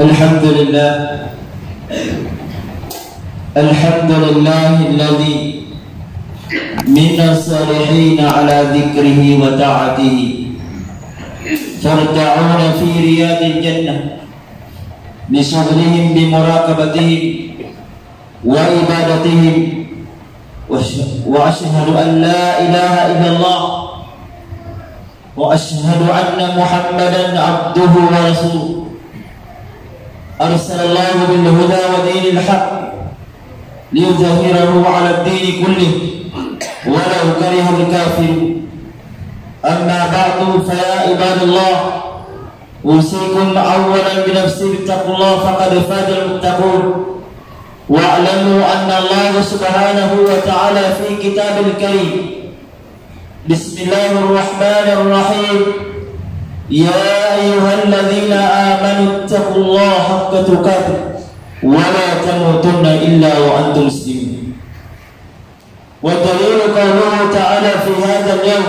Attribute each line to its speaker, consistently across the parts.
Speaker 1: الحمد لله. الحمد لله الذي من الصالحين على ذكره وطاعته. ترتعون في رياض الجنة. لشغلهم بمراقبتهم وعبادتهم. وأشهد أن لا إله إلا الله. وأشهد أن محمدا عبده ورسوله. أرسل الله بالهدى ودين الحق ليظهره على الدين كله ولو كره الكافرون أما بعد فيا عباد الله أوصيكم أولا بنفسي باتقوا الله فقد فاز المتقون. واعلموا أن الله سبحانه وتعالى في كتاب الكريم. بسم الله الرحمن الرحيم. يا أيها الذين آمنوا اتقوا الله حق تقاته ولا تموتن إلا وأنتم مسلمون. والدليل قوله تعالى في هذا اليوم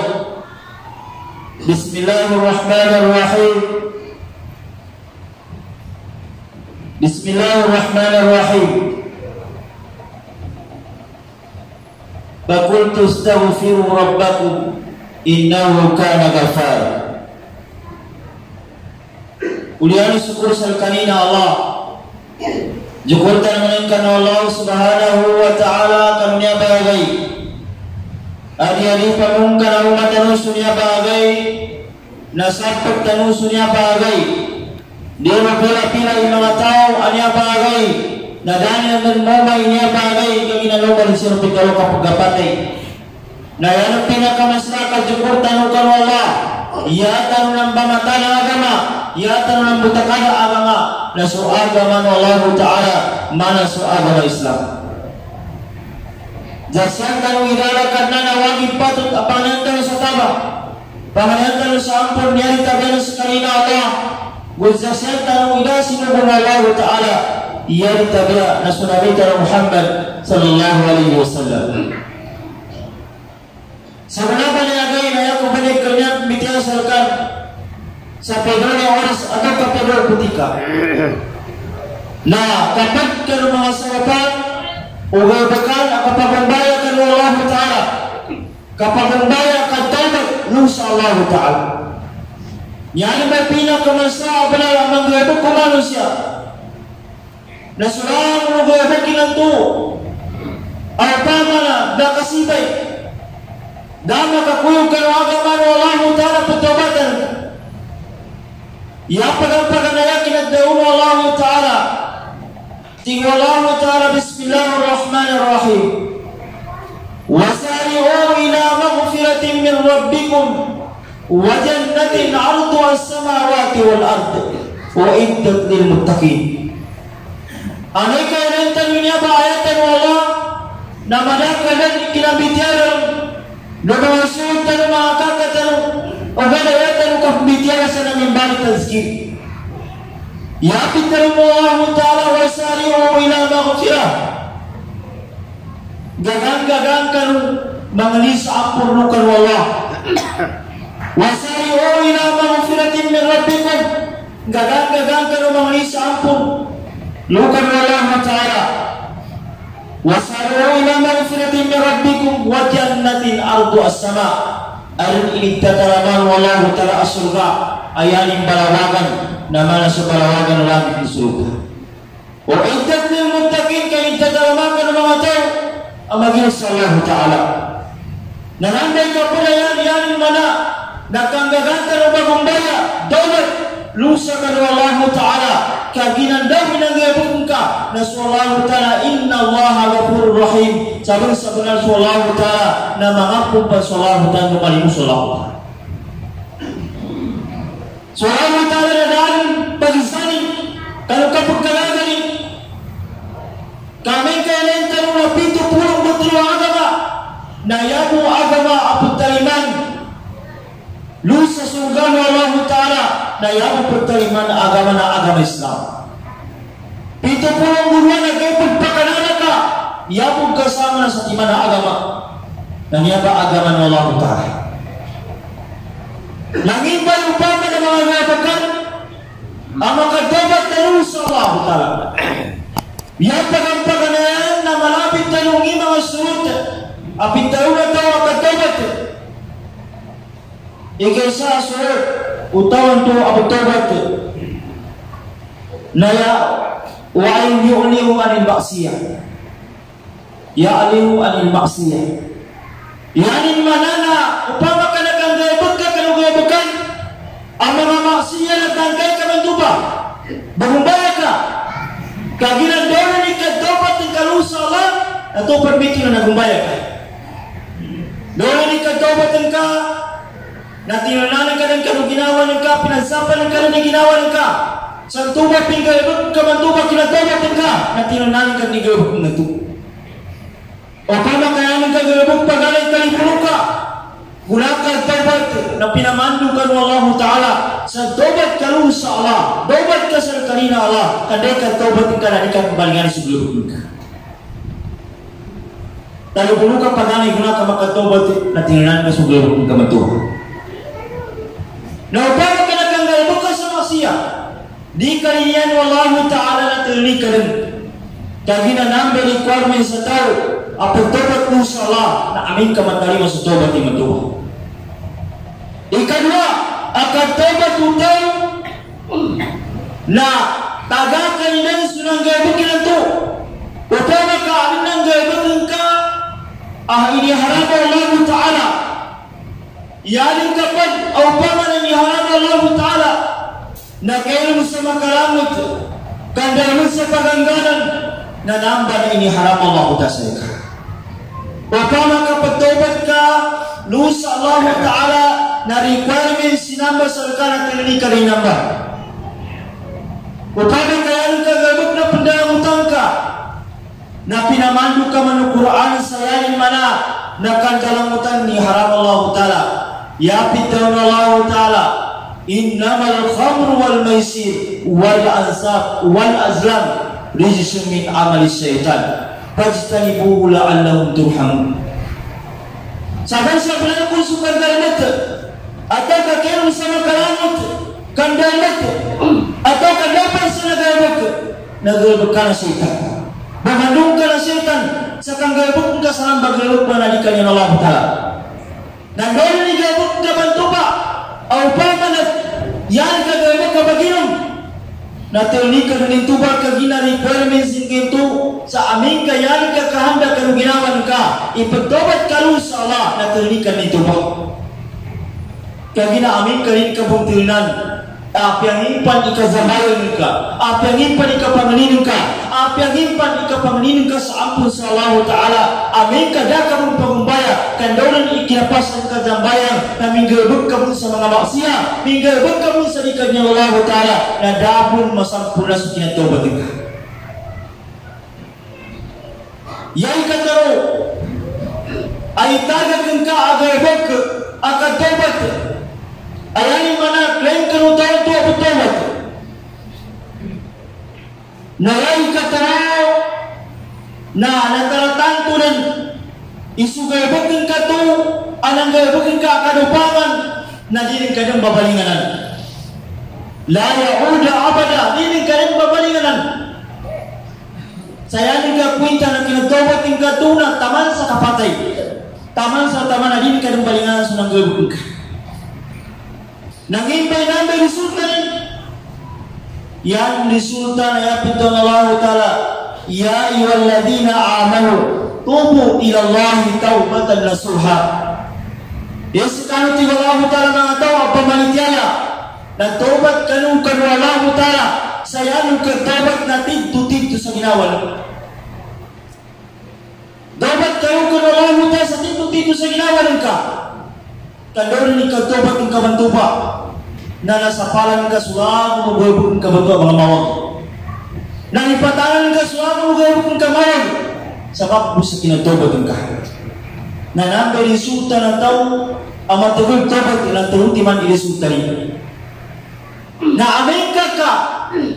Speaker 1: بسم الله الرحمن الرحيم. بسم الله الرحمن الرحيم. فقلت استغفروا ربكم إنه كان غفارا. Syukur salkanina Allah. Jukurtan meningkan Allah subhanahu wa ta'ala karunia bagai Adi-adi pamungkan umat tanusunya bagai Nasapat tanusunya bagai Dia mapila-pila mga tao anya bagai Nadani ang nagmamay niya bagay Kami naluban siya pagkalo kapagapatay Na yan ang pinakamasraka Jukurtan ukan Allah. Agama Iyatan ng butakada agama Na suagama ng Allah Ta'ala Mana suagama Islam. Jasyan kanong idalakan na nawagin patut Apangantan sa taba Pangantan sa ampun Niyari tabihan sa kanina Allah. Guzasyan kanong idasin ng Allah Ta'ala. Iyari tabihan na sunabita ng Muhammad Sallallahu alaihi wasallam. Sebenarnya lagi na ako balik kanya mitiya salkan sa pedro ni oras atau ka pedro putika. Na kapag ka mga sarapan ugabakan ang kapagambaya ka ng Allah Ta'ala kapagambaya ka tawag nung sa Allah Ta'ala. Yan may pinakamasa abala ang mga kumano siya. Nasulang mo gawin kinanto. Arpama na nakasibay dama kakuyog ka ng Allah Ta'ala patawatan. Iapagang paganayakin at daun Allah Ta'ala. Tingwa Allah Ta'ala Bismillahirrahmanirrahim. وسارعوا إلى مغفرة من ربكم وجنة عرضها السماوات والأرض وإدت للمتقين أنك أنت من يبع آيات الله نمدك لن kinabitiyaran Nagawasyon tanong mga kakatanong o ganaya tanong kapbitiyan sa namin balik tazkir. Yapit tanong mo Allah Ta'ala wa sari o ila maghfirah. Gagang-gagang kanong mga nisa ampun nukan wallah. Wa sari o ila maghfiratin min rabbikum. Gagang-gagang kanong mga nisa ampun nukan wallah Ta'ala. Wasaru ila magfiratin min rabbikum wa jannatin ardu as-sama. Arin ini tataraman wallahu ta'ala as-surga. Ayanin balawagan na mana sa balawagan langit di surga. Wa iddat lil muttaqin kay tataraman ng mga tao ang maging sa Allah Ta'ala. Nananday ka pula yan, yan mana nakangaganta ng bagumbaya, daulat, lusa ka ng Allah Ta'ala, kaginandamin ang gabong ka na sa Allah Ta'ala, inna Allah ghafurur rahim. Sabi sa benar sa Allah Ta'ala? Na mengampun pa sa Allah Ta'ala lumalimu sa Allah Ta'ala. Daan pagisani, kalau kapag kalagani, kami tanong na pito pulong butro agama, na yamu agama aputaliman, lusa surga Allah Ta'ala, na yamu pagtaliman agama na agama Islam. Pito pulong buruan na kayo pagpakanana ka, yamu kasama na sa timana agama, na niyaba agama ng Allah Ta'ala. Langit ba yung pama ng mga gabakan? Ang mga sa Allah Ta'ala. Yang pagampaganan na malapit tayong mga surut, apit na tayo akatabat. Ikay sa surut, utawan to abutabat. Naya, wa'in yu'lihu anil maksiyah. Ya'lihu anil maksiyah. Yanin manana, upama ka naganggaybag ka kanugaybagan, ang mga maksiya nagtangkay ka man duba. Bagumbaya ka. Kagilan doon ni kadopat ng kalusa Allah, ato permiti na nagumbaya ka. Doon ni kadopat ka, na tinananan ka ng kanong ginawa ng ka, pinansapan ng ka ginawa ng ka. Sa tuba pinagayabag ka man duba, kinadopat ng ka, na tinananan ka ng gayabag ng tuba. O kama kaya ng kagayabag pagalay kalipulong ka, Gunakan taubat na pinamandukan ng Allah Ta'ala sa taubat ka sa Allah. Taubat ka sa kanina Allah. Kandai ka taubat ka na ikan kembalingan sebelum ka. Tayo puno ka paganay gunakan maka taubat na tingnan ka sebelum ka matuha. Na upaya ka na kang ka sa masya. Di kalian Allah Ta'ala na tili ka rin. Kagina number requirement sa tao. Apa sa Allah na amin ka matarima sa taubat ni matuha. Ikadua, akan tobat utang na tagakan inan sunang gaya tu. Upama ka alinang gaya ka ah ini haram Allah Ta'ala. Yaling kapag upama na ini haram Allah Ta'ala na kayo sa makalamot kanda mo sa pagangganan na namba na ini haram Allah Ta'ala. Upama kapag tobat ka lusa Allah Ta'ala na requirements sinamba sa kana tinani ka rin namba. Upami kaya ka gabok na pandangutang ka na pinamandu ka man Quran sa yanin mana na kantalamutan ni haram Allah Ta'ala. Daw na Allah Ta'ala innamal khamru wal maisir wal ansab wal azlam rijsun min amali syaitan. Fajtanibuhu la'allahum turhamun. Saban sa pala kung sukar dalamat atau kakiram sama kalamut kandamat atau kadapan sa nagayabok nagayabok ka na setan Bagandung ka na setan sa kanggayabok ka sa bagayabok na nadikan yan Allah Ta'ala. Nandun ni gayabok ka bantupa au pamanat yan ka gayabok ka baginom na tilni ka ganin tuba ka gina requirements itu sa amin ka yan ka kahanda ka ginawan ka. Ipagtobat ka sa Allah na tilni ka ni tuba kaya amin karin ka bungtilnan apa yang impan ika zambayan ka? Apa yang impan ika panganin ka apa yang impan ika panganin ka sa ampun sa Allah Ta'ala amin ka da ka mong pagumbaya kandolan ikinapasan ka zambayan na minggabog ka mong sa mga maksiya minggabog ka mong sa likad niya Allah Ta'ala na dabon masampuna sa kinatobat ka Yai kataro ay tagag ka agarbog akan tobat Ayani mana klaim kanu tahu tu apa tahu Nalai katao na nataratan tu dan isu gaya bukin katu anang gaya bukin ka kadupangan na dinin kadang babalinganan. La yauda abada dinin kadang babalinganan. Saya ni ka kuinta na kinatobat ing katuna taman sa kapatay taman sa taman na dinin kadang balinganan sunang gaya bukin ka Nangimpay namin ni Sultan. Yan ni Sultan ya pitong Allah Ta'ala. Ya ayyuhalladhina amanu tubu ila Allah taubatan nasuha. Yes kanu ti Allah Ta'ala mga tao apa manitiala. Nagtobat kanu kanu Allah Ta'ala. Saya nung kagtobat na tigto-tigto sa ginawa. Dapat kayo kanu Allah Ta'ala sa tigto-tigto sa ginawa ka. Kandor ni kagtobat ng kabantuba na nasa palan ka suwago magwebuk ka bato mga mawag. Nang ipatalan ka suwago magwebuk ka mawag. Sabab sa kinagtobat ka. Na nambay resulta ng tao ang matagod tobat ilang taruti man iresulta rin. Na amin ka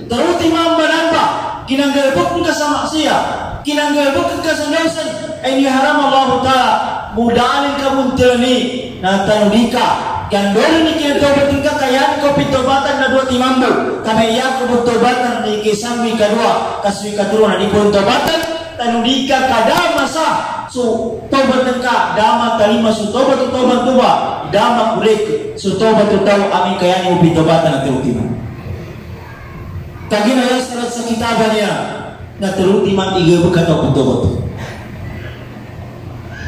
Speaker 1: taruti man manamba, kinanggabok ka sa maksiya, kinanggabok ka sa nausan, ay niharam Allah Ta'ala, mudalin ka muntirani, na tanong dole ni kina tobat ka kayan ko pitobatan na dua timambo. Kami ya ko tobatan ni kisami kadua, kasui kadua na di pun tobatan tanudika kada masa so tobat ka dama talima su tobat tobat tuba dama kurek su tobat tahu amin kayani ubi tobatan na terutima. Tagina ya sarat sa kitabannya na terutima tiga buka tobat tobat.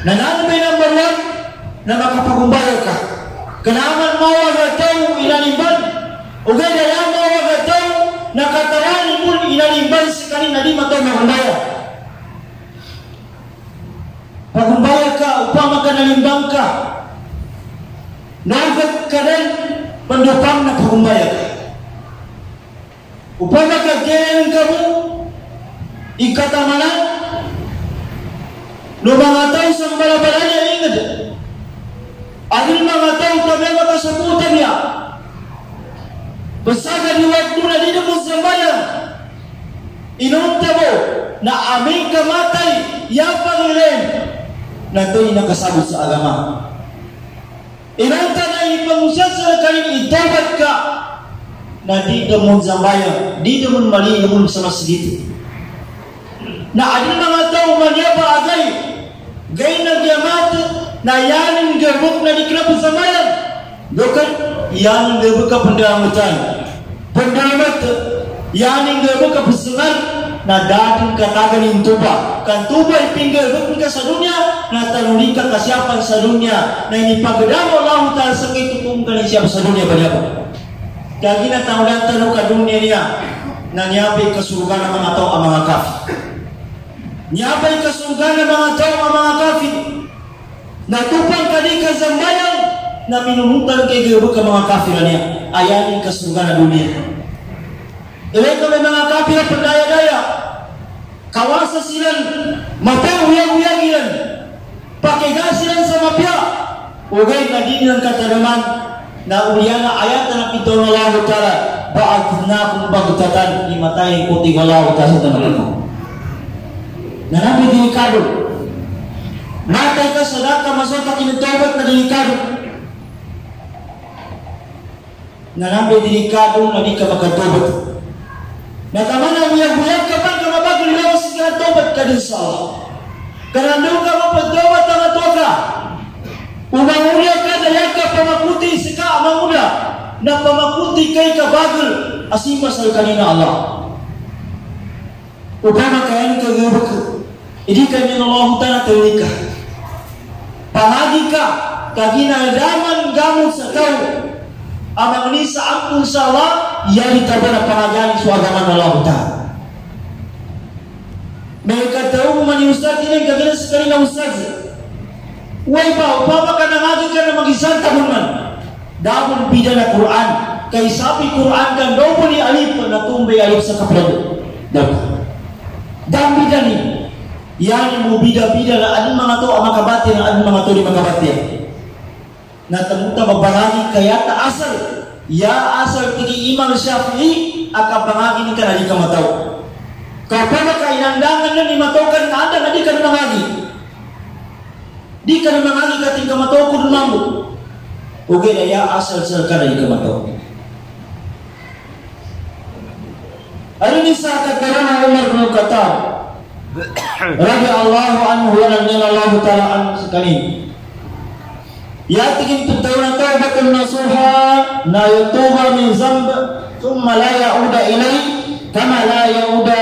Speaker 1: Na nanay number one na makapagumbaya ka Kenaman mawa gatau inanimban Ugada ya mawa gatau Nakatawani mun inanimban sekali nadi matau mahumbaya Pagumbaya ka upama ka nalimbang ka. Nagat ka rin na pagumbaya ka. Upama ka kenen kamu Ikatamanan Lumangatau sang bala-balanya ingat Basaga ni waktu na dito mo sambayan. Inunta mo na aming kamatay yapang ilen na ito'y nakasabot sa agama. Inunta na ipangusya sa kanin itobat ka na dito mo sambayan. Dito mo mali mo sa masjid. Na adil mga tao manyaba agay gay nagyamat na yanin gabuk na dikenapa samayan dokan yanin gabuk ka pendamutan pendamat yanin gabuk ka pesengan na datin katagan yung tuba. Kan tuba ipinggal buk ka sa dunia na tanuli ka kasyapan sa dunia na inipagdamo Allah ta'ala sa kitutum ka ni siapa sa dunia na tahunan tanong ka dunia niya na niyabay kasurga ng mga tao ang mga kafir Nyabay kasulgan ng mga tao ang mga kafir. Natupang kadi kazambayan na minunutan kay gabo ka mga kafir niya. Ayanin kasulgan na dunia. Ilay kami mga kafir na pendaya-daya. Kawasa silang mapya uyang-uyang ilan. Pakiga silang sa mapya. Ugay na din ng katanaman na uyana ayat na pito ng Allah Ta'ala. Baag na kung bagutatan ni matay puting Allah Ta'ala sa tanong na nabi delikado. Matay ka sa daka masota kinutobat na delikado. Na nabi delikado na di ka makatobat. Na kama na buyag-buyag ka ka mabago nilawas ka tobat ka din sa Allah. Karando ka mapagtobat ang atoka. Umangulya ka daya ka pamakuti sika amangula na pamakuti kay kabagal asima sa kanina Allah. Upama kayan kagabak Idi kami Allah Ta'ala tawika. Pahagi ka kaginadaman gamot sa kau. Amang ni sa ampun sa Allah, yari tabana pangagani sa agaman Allah Ta'ala. Mereka tahu mani ustaz ini kagina sekali na ustaz. Wai ba, upama ka nangagi ka na magisan tahun man. Dabon bida na Quran. Kay sabi Quran kan daw po ni alif na tumbay alif sa kaplado. Dapat. Dami ni yani mubida-bida na adin mga to ang makabatin na adin mga di makabatin na tamuta magbangagi kaya ta asal. Ya asal tigi imam syafi'i aka bangagi ni kana di kamataw kapag ka inandangan na ni matokan na anda na di ka mangagi di ka mangagi ka ting kamataw ko dumambo Oke na ya asal sa kana di kamataw Ano ni sa kagkarana Umar bin Khattab. Rabi Allah anhu wa Allah ta'ala anhu sekali. Yatikin tutawna tawbatan nasuha na yutuba min zamb thumma la yauda ilay kama la yauda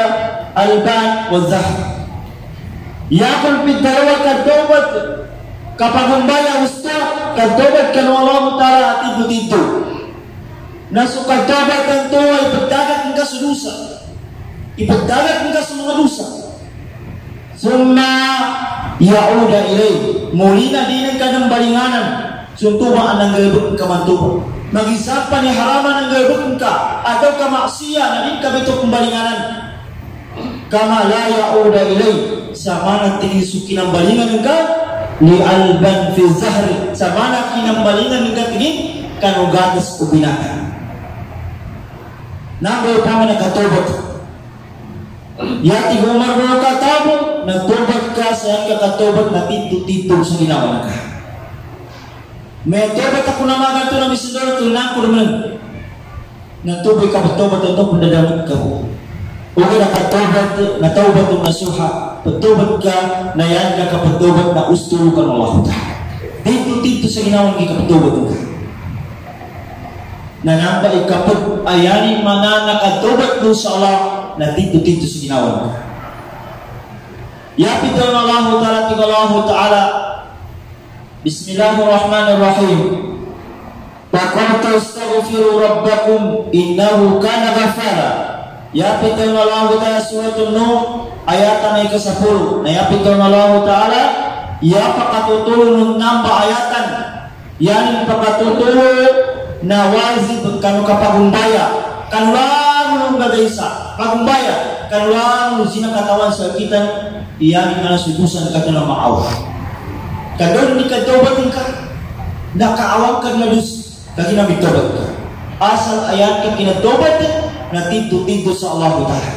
Speaker 1: alban wa zahab. Yakul pitarawa katobat kapagumbaya usta katobat kanu Allah ta'ala atibu titu. Nasuka tobat kan tuwa ipagdagat ka sudusa. Ipagdagat ka sa mga dusa. Summa yauda ilay. Mulina din ka ng balinganan. Suntuba ang nanggabot ka mantuba. Mag-isapan ni haraman ng gabot ka. Ataw ka maksiya na din ka bito kong balinganan. Kama la yauda ilay. Sa mana tinisuki ng balingan ka. Li alban fi zahri. Sa mana kinambalingan ka tingin. Kanugatas o binaka. Nanggo pa man nakatubot. Yati Umar mo katabo, nagtubat ka sa ang kakatubat na tito-tito sa ginawa ka. may tobat ako na mga ito na misidor na ako naman natubay ka pagtobat ito kung dadamot ka po Huwag na katobat, nataubat ng nasuha, pagtobat ka, na yan ka kapagtobat na usto ka ng Allah Ta'ala. Dito, dito sa ginawang kapagtobat ka. Na namba ikapag ayanin mga nakatobat do sa Allah, na tintu-tintu sa ginawa. Yapit ang Allah Ta'ala tigalahu Ta'ala. Bismillahirrahmanirrahim. Takon tastaghfiru rabbakum innahu kana ghafara Yapit ang Allah Ta'ala suratul Nuh ayat na ika-10 na yapit ang Allah Ta'ala yapakatutulong namba ayatan. Yan pakatutulong na wajib kanu kapagumbaya kanwa nung gadaysa. Pagumbaya. Kanulang nung sinakatawan sa kita iyan na subusan ka na maawa. Kadon ni kadobatin ka. Nakaawag ka na dus. Kagina bitobat ka. Asal ayat ka kinadobatin na tito-tito sa Allah Ta'ala.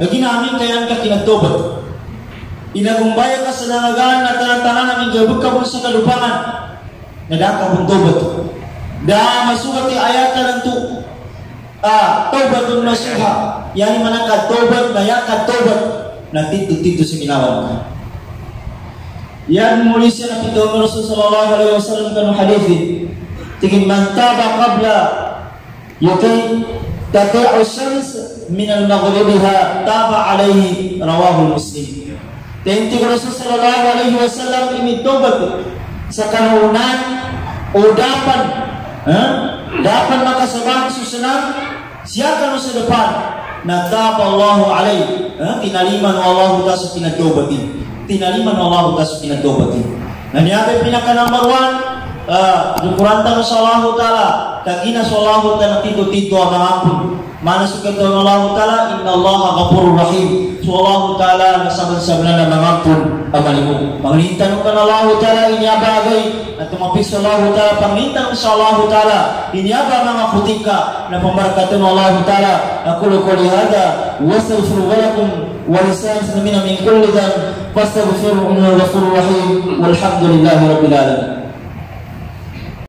Speaker 1: Lagi namin kaya ka kinagtobat. Inagumbaya ka sa nangagaan na tanan-tanan namin gabag ka sa kalupangan. Nadaka mong tobat. Masukat ti ayatan ng tu ah taubatun nasuha yang mana kata taubat kata tobat, nanti titu seminawan yang mulisi Nabi Tuhan Sallallahu Alaihi Wasallam kan hadithi tingin mantaba qabla yukai tata'u syams minal maghribiha taba alaihi rawahul muslim. Tentu Rasulullah Alaihi Wasallam ini taubat. Sakanunan udapan eh? dapan makasabang susunan siya kanu sa depan? Na tapa Allah alaihi eh? tinaliman Allah ta sa pinagtobatin tinaliman Allah ta sa pinagtobatin na niyabe pinaka number one? Uh, Quran sa Allah Ta'ala. Kagina sa Allah Ta'ala tito-tito ang ampun mana suka daw Allah Ta'ala? Inna Allah ghafurur rahim. So Allah Ta'ala nasaban-saban na mangampun amalimu mangintan kan Allah Ta'ala inya bagay at tumapis sa Allah Ta'ala pangintan sa Allah Ta'ala. Inya ba mga kutika na pemberkatan Allah Ta'ala? Aqulu qali hada wa astaghfiru lakum wa lisan min min kulli dhanb fastaghfiru innahu ghafurur rahim. Walhamdulillahi rabbil alamin